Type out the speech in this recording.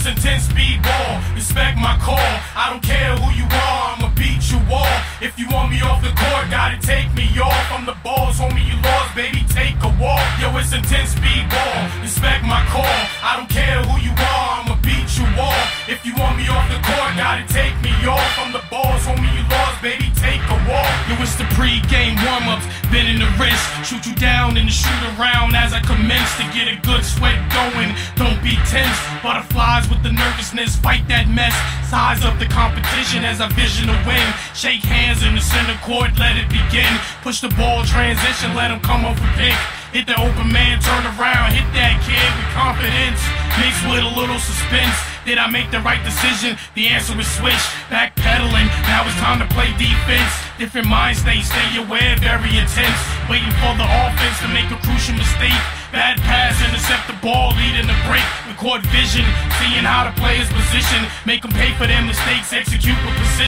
10 speed ball. Respect my call. I don't care who you are, I'ma beat you all. If you want me off the court, gotta take me off. I'm the balls, homie, you lost, baby. Take a walk. Yo, it's a 10 speed ball. Respect my call. I don't care who you are, I'ma beat you all. If you want me off the court, gotta take me off. I'm the balls, homie, you lost, baby. Take a walk. Yo, it's the pre-game warm-ups, in the wrist, shoot you down and shoot around as I commence to get a good sweat going. Tense, butterflies with the nervousness, fight that mess. Size up the competition as I vision a win. Shake hands in the center court, let it begin. Push the ball, transition, let him come up with pick. Hit the open man, turn around, hit that kid with confidence, mixed with a little suspense. Did I make the right decision? The answer is switch, backpedaling. Now it's time to play defense. Different mind states, stay aware, very intense. Waiting for the offense to make a crucial mistake. Bad pass, intercept the ball, leading the break. Record vision, seeing how to play his position. Make him pay for their mistakes, execute with precision.